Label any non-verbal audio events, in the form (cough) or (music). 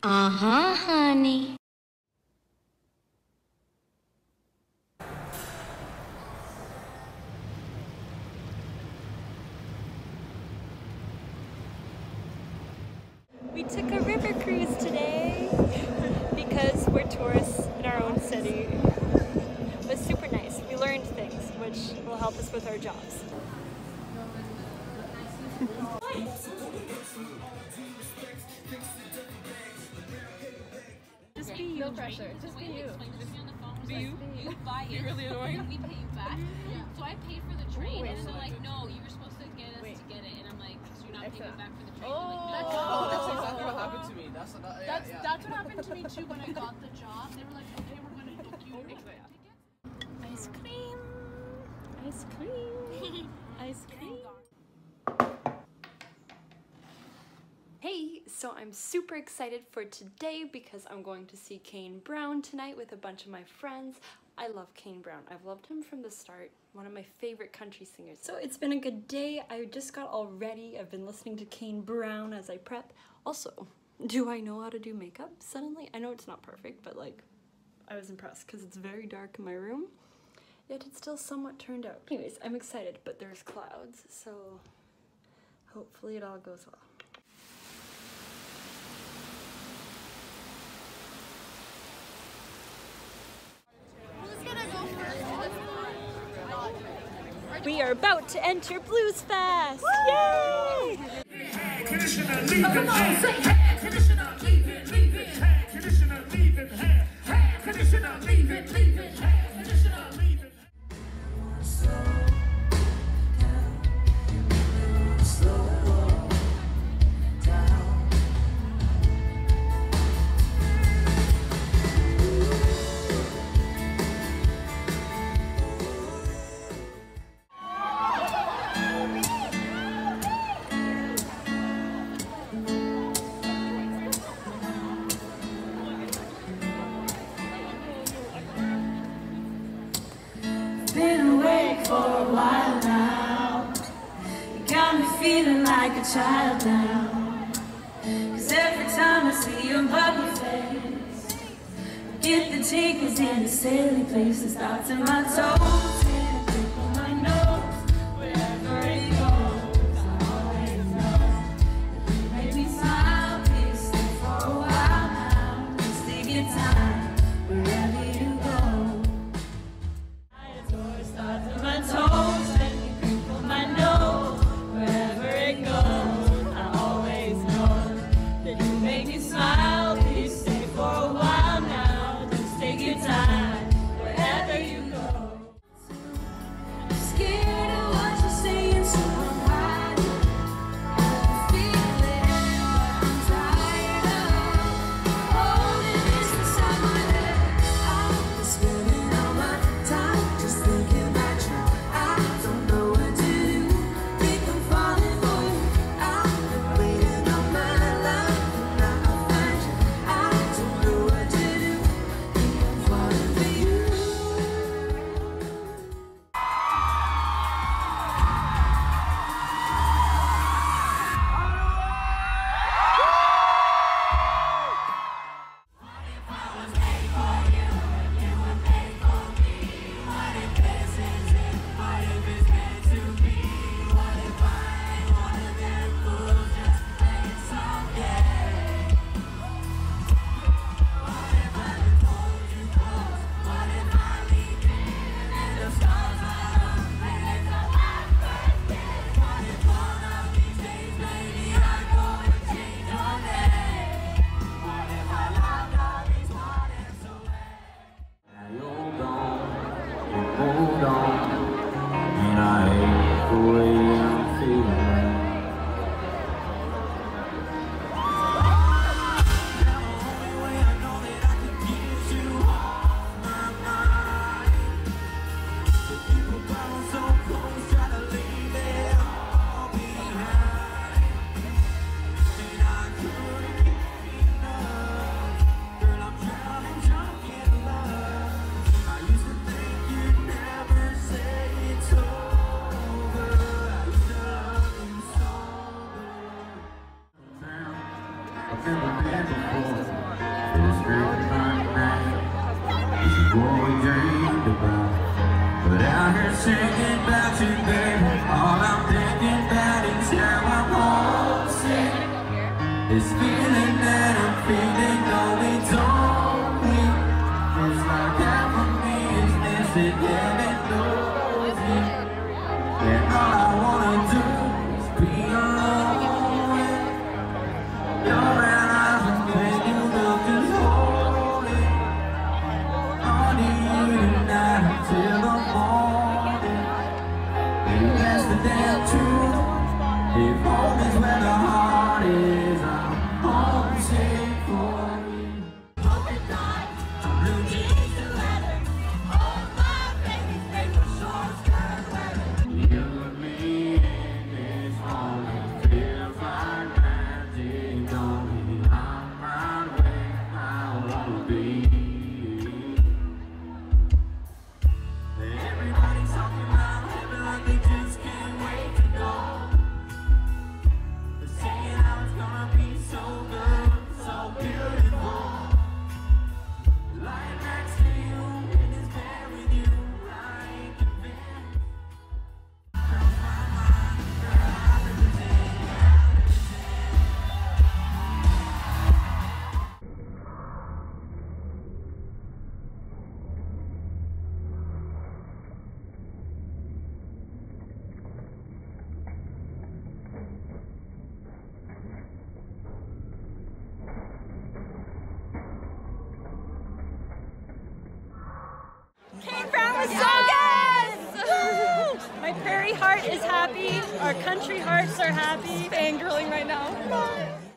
Uh huh, honey. We took a river cruise today (laughs) because we're tourists in our own city. It was super nice. We learned things which will help us with our jobs. (laughs) No pressure. Just be you. Be you? You buy it. You're really (laughs) annoying. We pay you back. So I paid for the train, and they're like, "No, you were supposed to get us to get it." And I'm like, "So you're not paying back for the train?" They're like, That's, "No." that's exactly what happened to me. That's what, yeah, That's yeah. that's what happened to me (laughs) too when I got the job. They were like, okay, we're gonna book you tickets. Ice cream. Ice cream. Ice cream. Hey, so I'm super excited for today because I'm going to see Kane Brown tonight with a bunch of my friends. I love Kane Brown. I've loved him from the start. One of my favorite country singers. So it's been a good day. I just got all ready. I've been listening to Kane Brown as I prep. Also, do I know how to do makeup suddenly? I know it's not perfect, but like, I was impressed because it's very dark in my room yet it still somewhat turned out. Anyways, I'm excited, but there's clouds, so hopefully it all goes well. We are about to enter Bluesfest! Yay! Conditioner, feeling like a child now. Cause every time I see your bubbly face, I get the tickets in the silly places, thoughts in my toes, dreamed about. But out here singing about you, baby, all I'm thinking about is how I'm homesick. This feeling that I'm feeling, no, it's only It's like half of me is missing, yeah, it knows it. And all I wanna do is be alone with your Was! My prairie heart is happy. Our country hearts are happy. Fangirling right now.